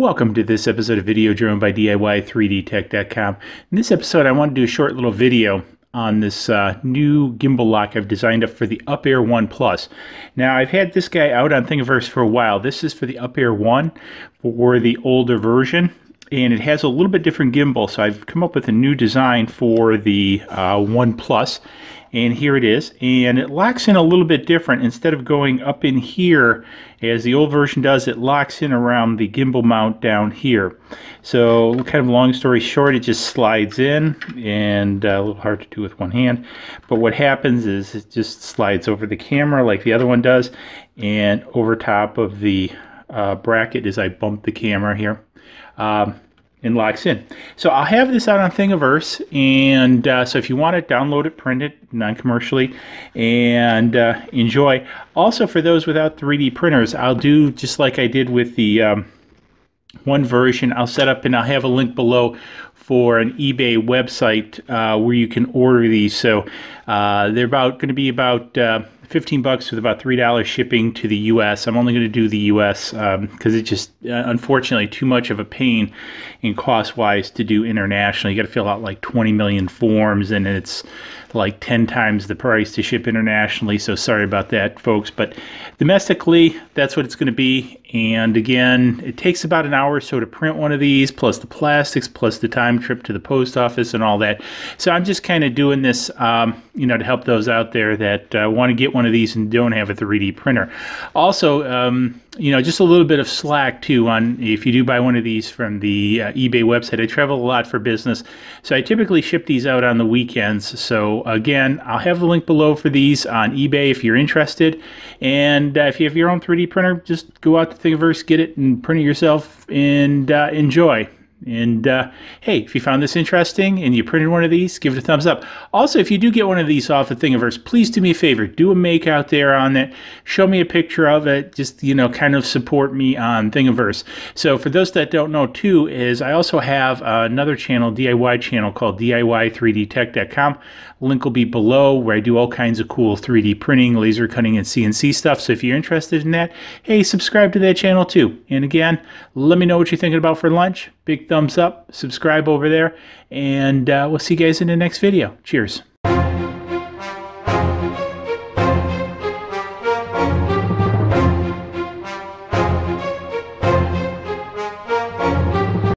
Welcome to this episode of Video Drone by DIY3DTech.com. In this episode, I want to do a short little video on this uh, new gimbal lock I've designed up for the UpAir 1 Plus. Now, I've had this guy out on Thingiverse for a while. This is for the UpAir 1 for the older version and it has a little bit different gimbal so I've come up with a new design for the uh, 1 Plus and here it is and it locks in a little bit different. Instead of going up in here as the old version does it locks in around the gimbal mount down here. So kind of long story short it just slides in and uh, a little hard to do with one hand but what happens is it just slides over the camera like the other one does and over top of the uh, bracket as I bump the camera here um, and locks in. So I'll have this out on Thingiverse, and uh, so if you want it, download it, print it non-commercially, and uh, enjoy. Also, for those without 3D printers, I'll do just like I did with the um, one version. I'll set up, and I'll have a link below for an eBay website uh, where you can order these. So uh, they're about going to be about uh, 15 bucks with about $3 shipping to the US. I'm only going to do the US because um, it's just uh, unfortunately too much of a pain in cost wise to do internationally. You got to fill out like 20 million forms and it's like 10 times the price to ship internationally. So sorry about that, folks. But domestically, that's what it's going to be. And again, it takes about an hour or so to print one of these, plus the plastics, plus the time trip to the post office and all that. So I'm just kind of doing this, um, you know, to help those out there that uh, want to get one of these and don't have a 3D printer. Also, um, you know, just a little bit of slack too on if you do buy one of these from the uh, eBay website. I travel a lot for business, so I typically ship these out on the weekends. So again, I'll have the link below for these on eBay if you're interested. And uh, if you have your own 3D printer, just go out to Thingiverse, get it, and print it yourself, and uh, enjoy. And uh, hey, if you found this interesting and you printed one of these, give it a thumbs up. Also, if you do get one of these off of Thingiverse, please do me a favor. Do a make out there on it. Show me a picture of it. Just, you know, kind of support me on Thingiverse. So for those that don't know too, is I also have another channel, DIY channel called DIY3DTech.com. Link will be below where I do all kinds of cool 3D printing, laser cutting, and CNC stuff. So if you're interested in that, hey, subscribe to that channel too. And again, let me know what you're thinking about for lunch. Big thumbs up, subscribe over there, and uh, we'll see you guys in the next video. Cheers.